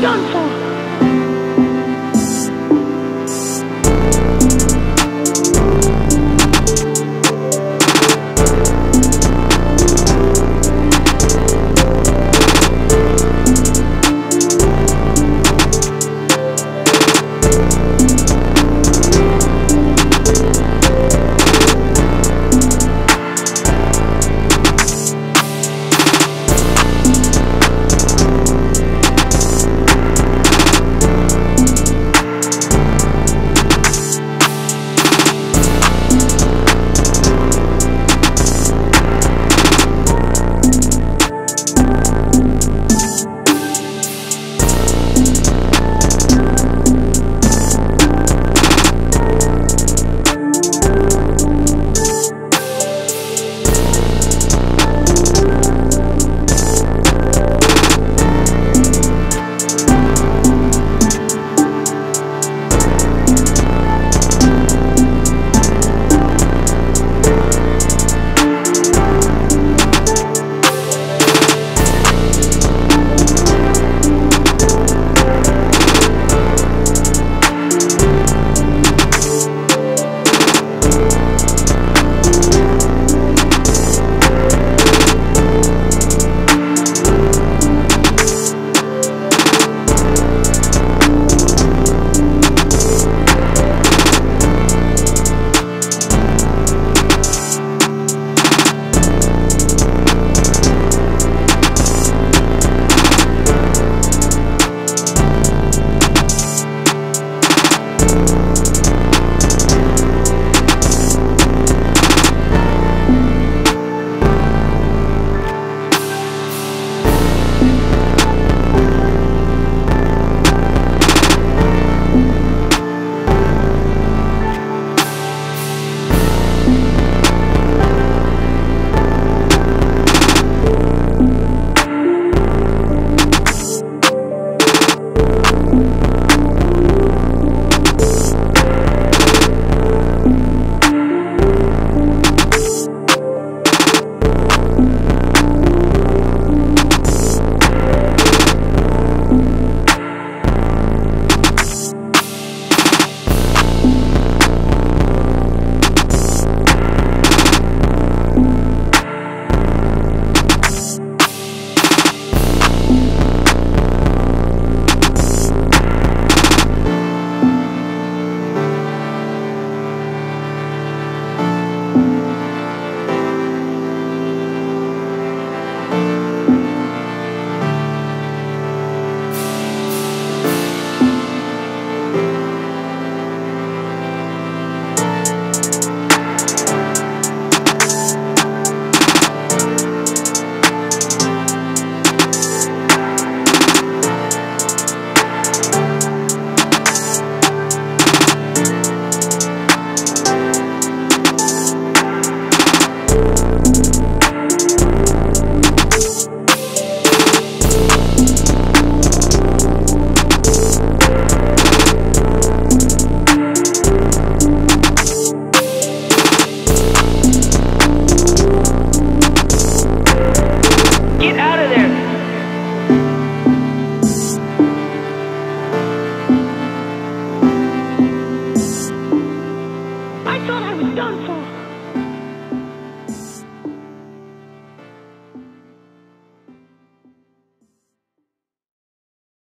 done for.